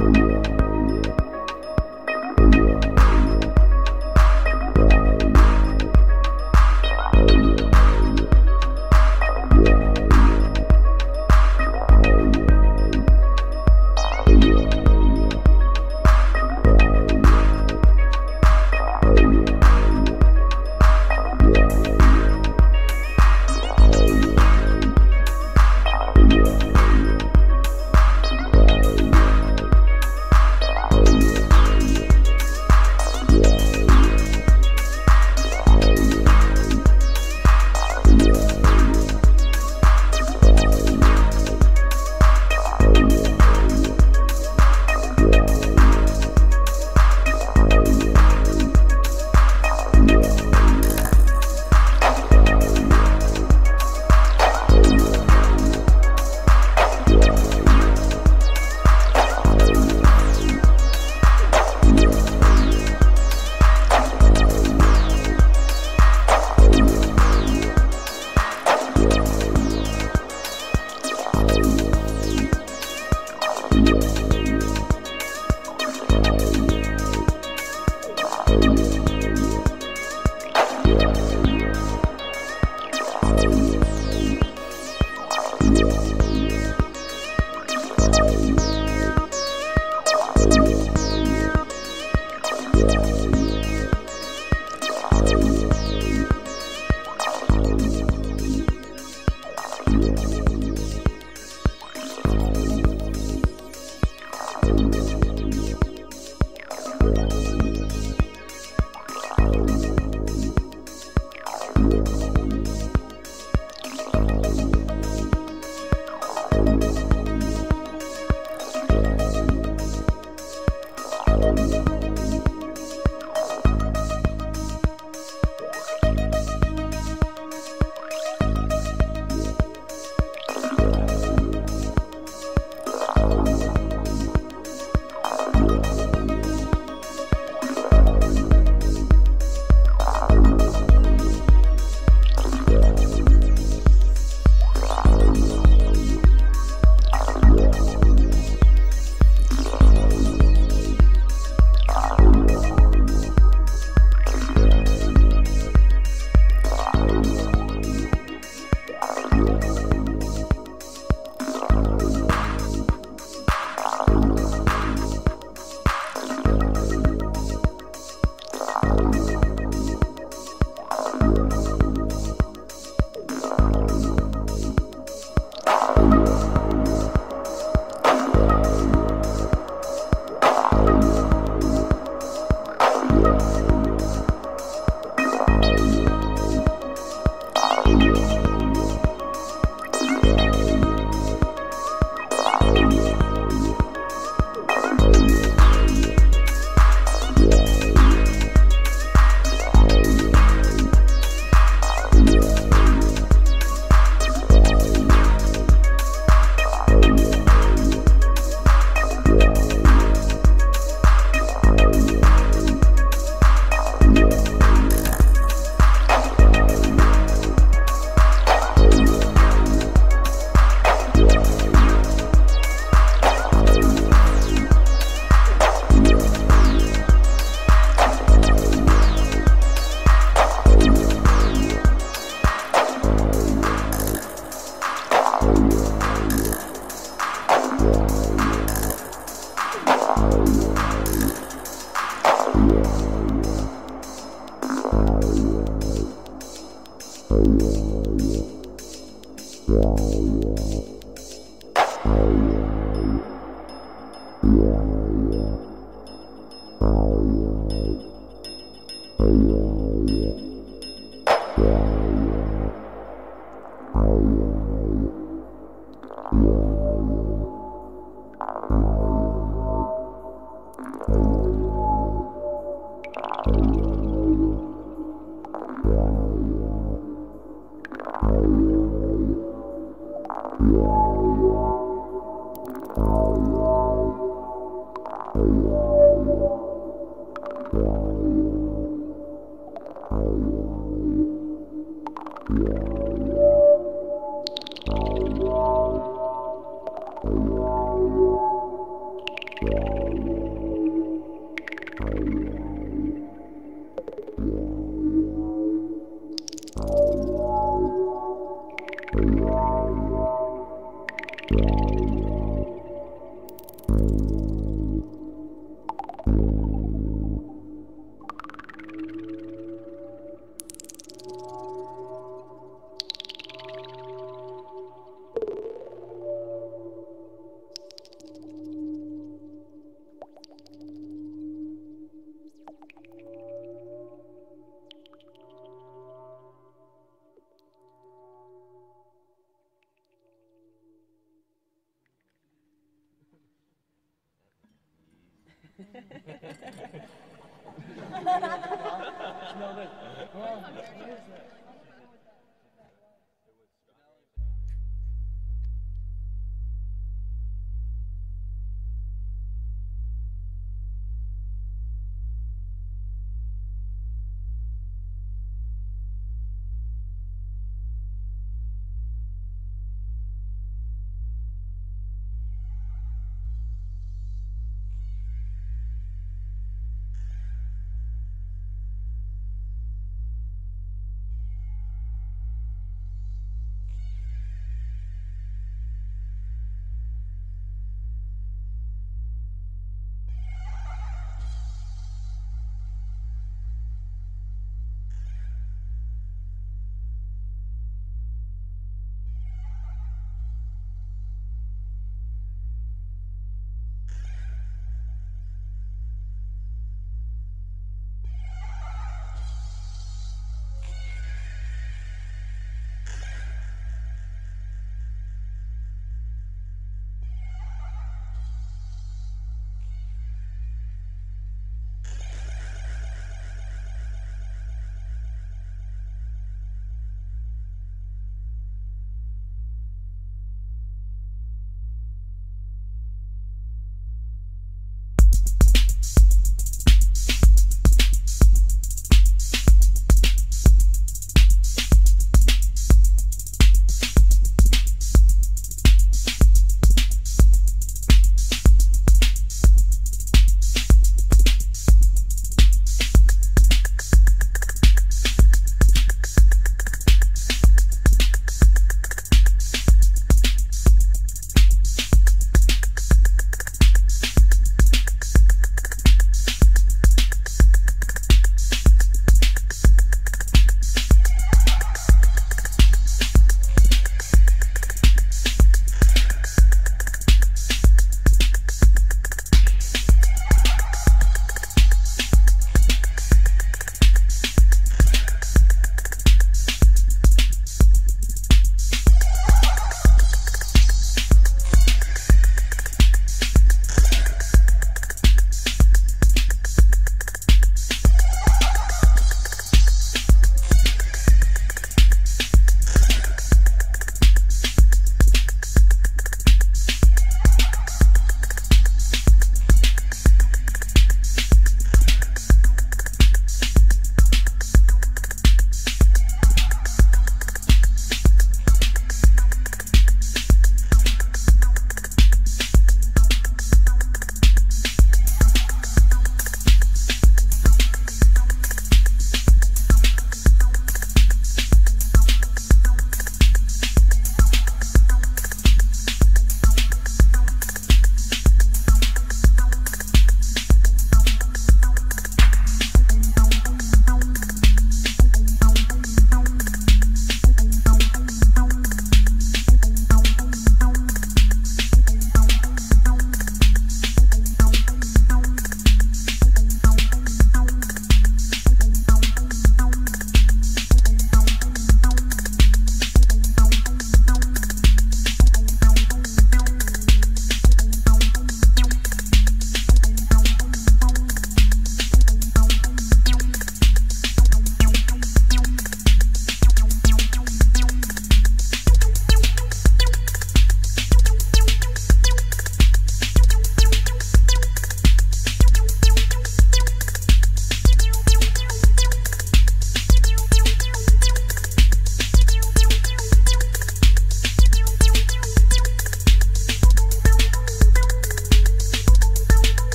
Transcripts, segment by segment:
Yeah.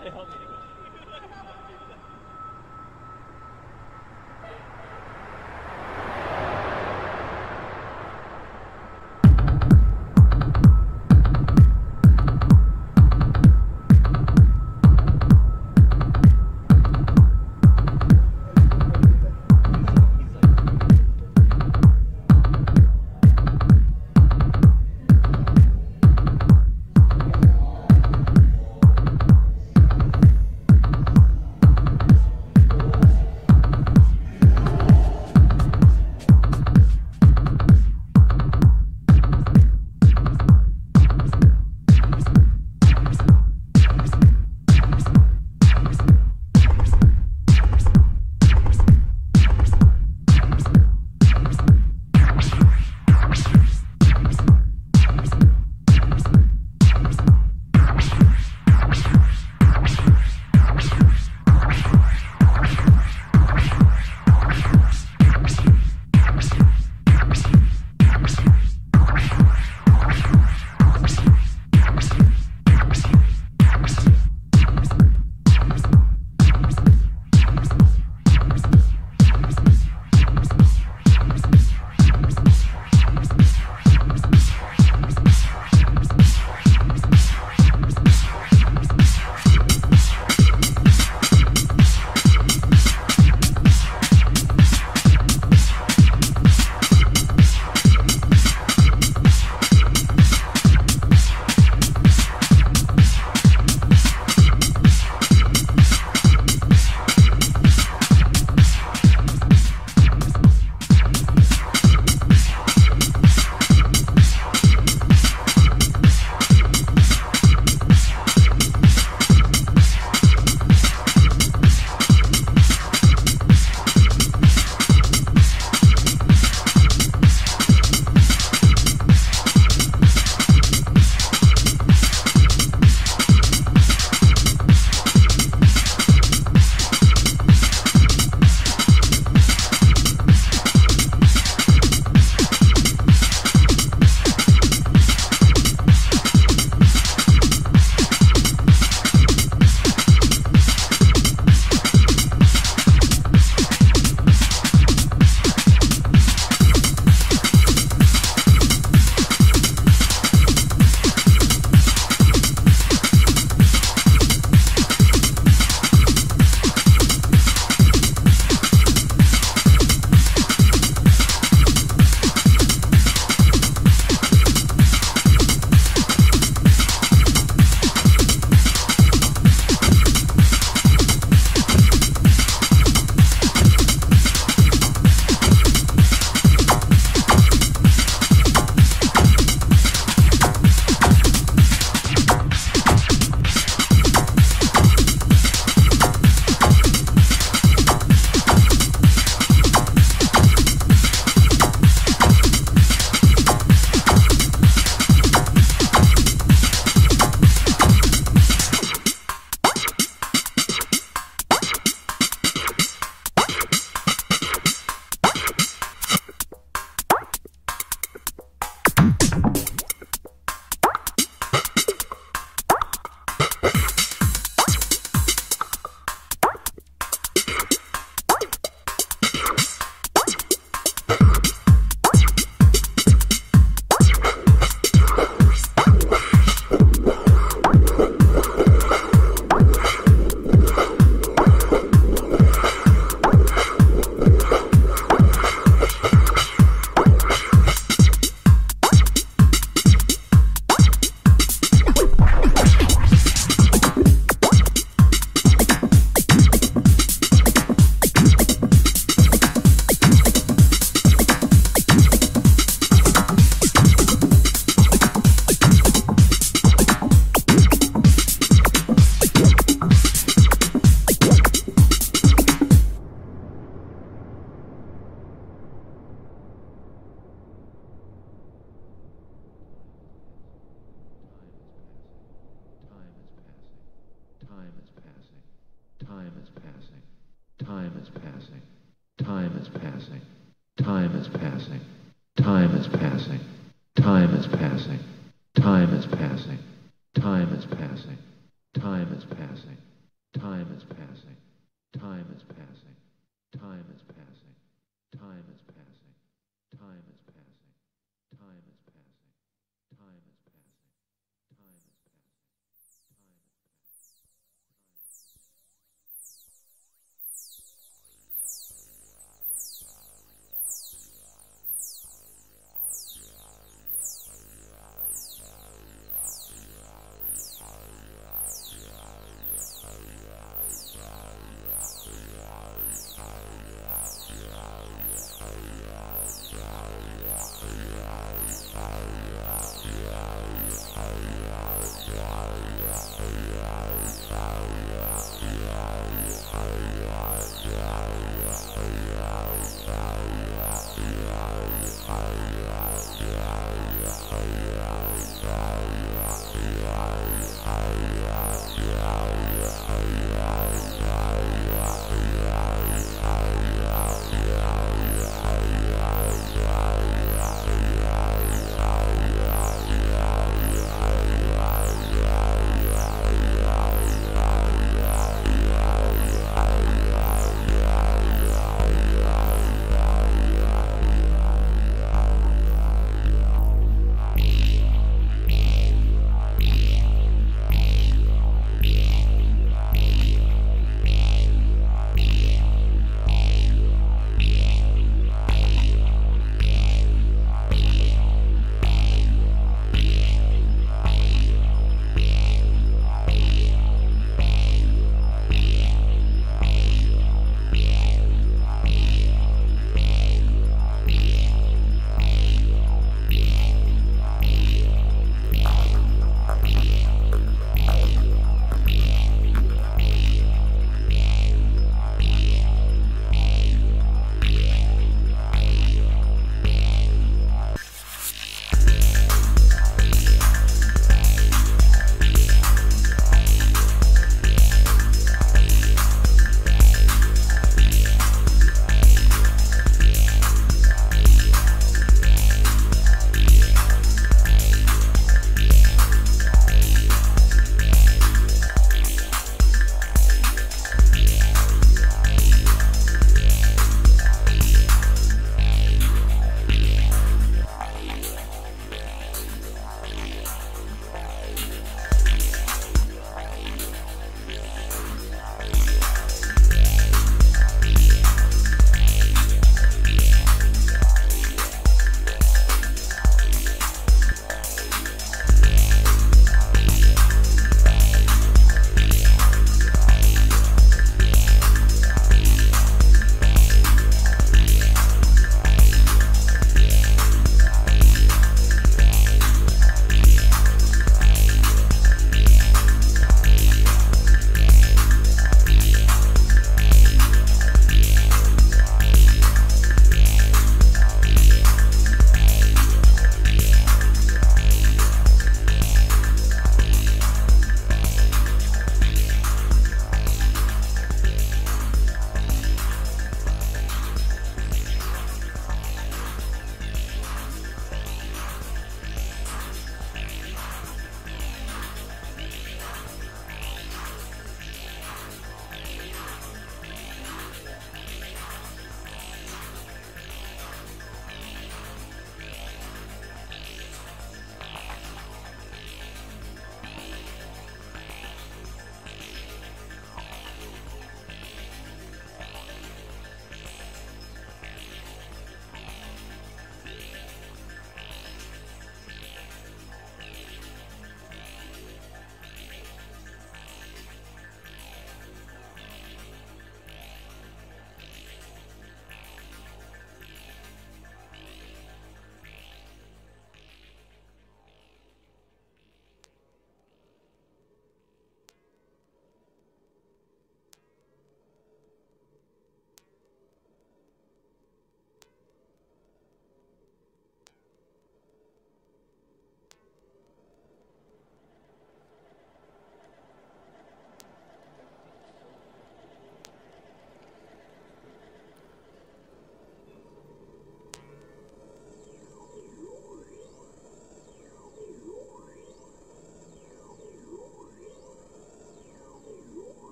Gotta help me.